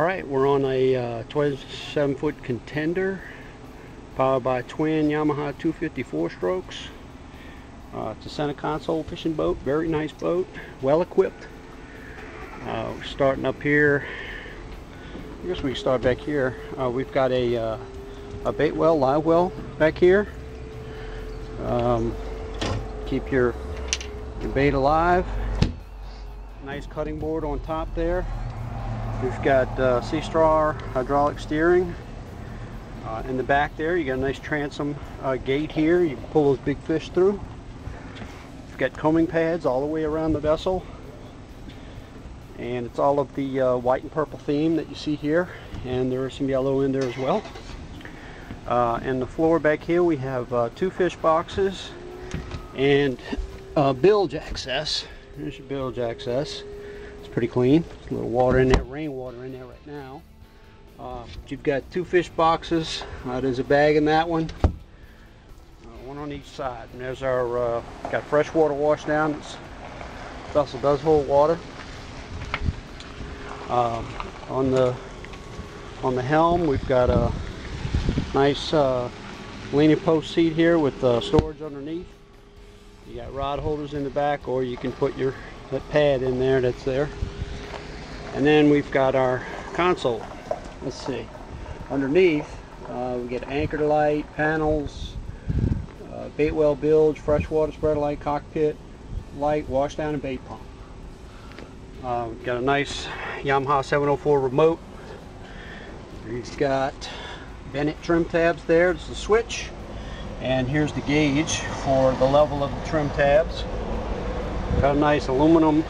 Alright, we're on a uh, 27 foot contender powered by twin Yamaha 254 strokes. Uh, it's a center console fishing boat, very nice boat, well equipped. Uh, starting up here, I guess we can start back here. Uh, we've got a, uh, a bait well, live well back here. Um, keep your, your bait alive. Nice cutting board on top there. We've got uh, Seastar hydraulic steering. Uh, in the back there, you got a nice transom uh, gate here. You can pull those big fish through. We've got coaming pads all the way around the vessel. And it's all of the uh, white and purple theme that you see here. And there is some yellow in there as well. Uh, and the floor back here, we have uh, two fish boxes and bilge access. There's your bilge access pretty clean. There's a little water in there, rainwater in there right now. Uh, you've got two fish boxes. Uh, there's a bag in that one. Uh, one on each side. And there's our, uh, got freshwater wash down. This vessel does hold water. Um, on the on the helm, we've got a nice uh, leaning post seat here with uh, storage underneath. You got rod holders in the back, or you can put your that pad in there that's there. And then we've got our console. Let's see. Underneath, uh, we get anchor light, panels, uh, bait well bilge, freshwater spreader light, cockpit light, washdown, and bait pump. Uh, we've got a nice Yamaha 704 remote. We've got Bennett trim tabs there. Is the switch. And here's the gauge for the level of the trim tabs. Got a nice aluminum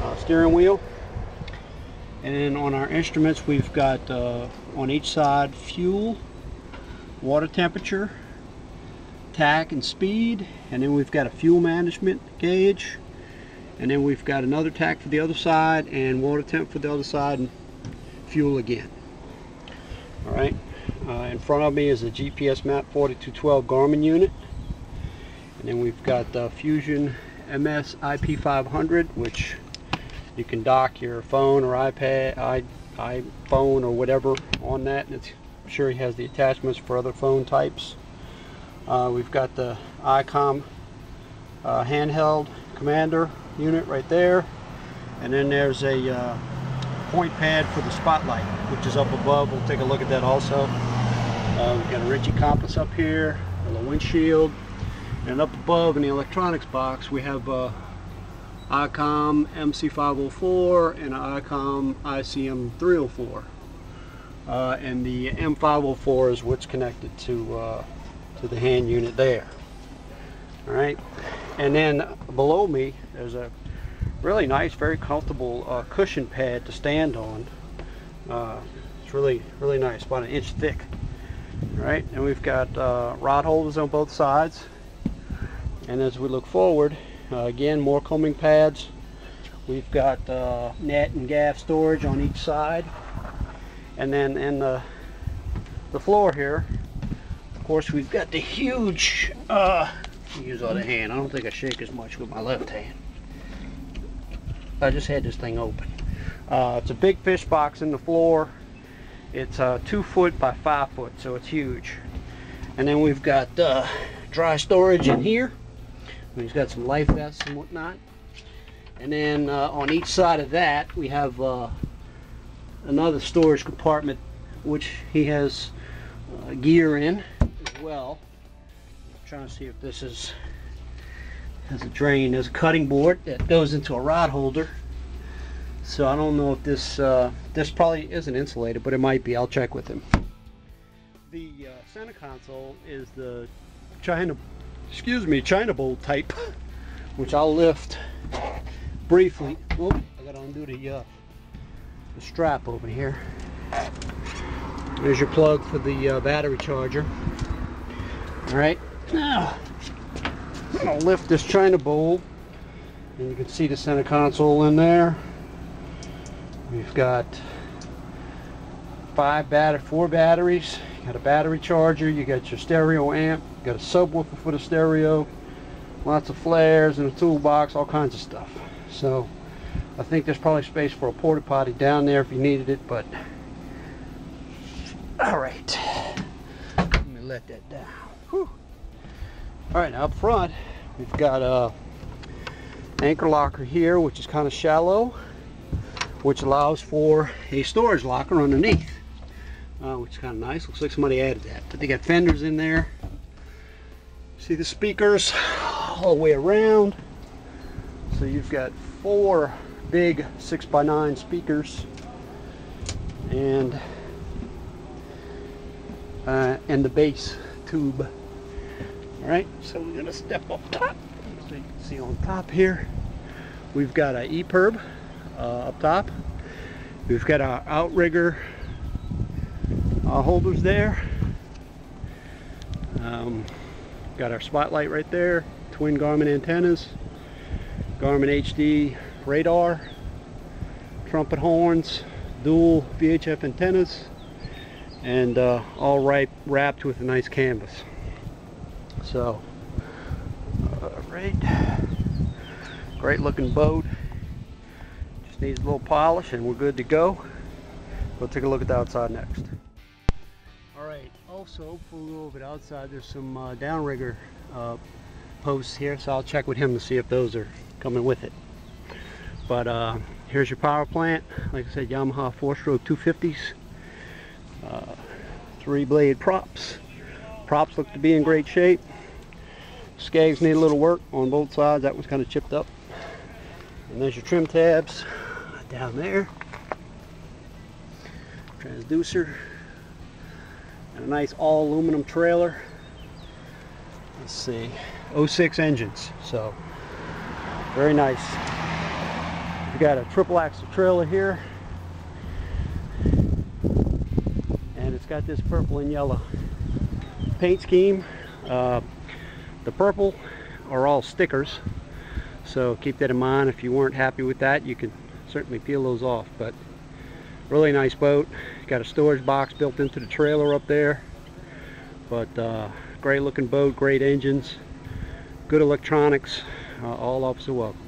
uh, steering wheel. And then on our instruments, we've got uh, on each side fuel, water temperature, tach and speed, and then we've got a fuel management gauge, and then we've got another tach for the other side, and water temp for the other side, and fuel again. All right. Uh, in front of me is a GPSMAP 4212 Garmin unit, and then we've got the Fusion MS IP500 which you can dock your phone or iPad, i iPhone or whatever on that. And it's, I'm sure he has the attachments for other phone types. Uh, we've got the ICOM uh, handheld commander unit right there. And then there's a uh, point pad for the spotlight, which is up above. We'll take a look at that also. Uh, we've got a Ritchie compass up here, a little windshield, and up above in the electronics box, we have uh, ICOM MC504 and an ICOM ICM304. Uh, and the M504 is what's connected to uh, to the hand unit there. All right, and then below me there's a really nice, very comfortable uh, cushion pad to stand on. Uh, it's really, really nice, about an inch thick. All right, and we've got uh, rod holders on both sides and as we look forward uh, again more coaming pads. We've got uh, net and gaff storage on each side. And then in the the floor here of course we've got the huge uh, use other hand. I don't think I shake as much with my left hand. I just had this thing open. Uh, it's a big fish box in the floor. It's uh, two foot by five foot so it's huge. And then we've got uh, dry storage in here He's got some life vests and whatnot. And then uh, on each side of that, we have uh, another storage compartment, which he has uh, gear in as well. I'm trying to see if this is has a drain. There's a cutting board that goes into a rod holder. So I don't know if this uh, this probably isn't insulated, but it might be. I'll check with him. The uh, center console is the China excuse me, China bowl type, which I'll lift briefly. I gotta undo the, uh, the strap over here. There's your plug for the uh, battery charger. All right, now I'm gonna lift this China bowl, and you can see the center console in there. We've got five batter, four batteries. You got a battery charger. You got your stereo amp. Got a subwoofer for the stereo, lots of flares and a toolbox, all kinds of stuff. So I think there's probably space for a porta potty down there if you needed it, but All right. Let me let that down. Whew. All right, now up front, we've got a anchor locker here, which is kind of shallow, which allows for a storage locker underneath, uh, which is kind of nice. Looks like somebody added that. But they got fenders in there. See the speakers all the way around. So you've got four big 6x9 speakers and uh, and the bass tube. All right, so we're gonna step up top. So you can see on top here, we've got a EPIRB uh, up top. We've got our outrigger uh, holders there. Um, got our spotlight right there, twin Garmin antennas, Garmin HD radar, trumpet horns, dual VHF antennas, and uh, all right, wrapped with a nice canvas. So, all right, great looking boat. Just needs a little polish and we're good to go. We'll take a look at the outside next. Also we go over the outside, there's some uh, downrigger uh, posts here, so I'll check with him to see if those are coming with it. But uh, here's your power plant. Like I said, Yamaha four-stroke 250s. Uh, three blade props. Props look to be in great shape. Skags need a little work on both sides. That was kind of chipped up. And there's your trim tabs down there. Transducer. And a nice all aluminum trailer. Let's see. 06 engines. So very nice. We got a triple axle trailer here. And it's got this purple and yellow paint scheme. Uh, the purple are all stickers. So keep that in mind. If you weren't happy with that, you can certainly peel those off. But really nice boat. Got a storage box built into the trailer up there. But uh, great looking boat, great engines, good electronics. Uh, all officer welcome.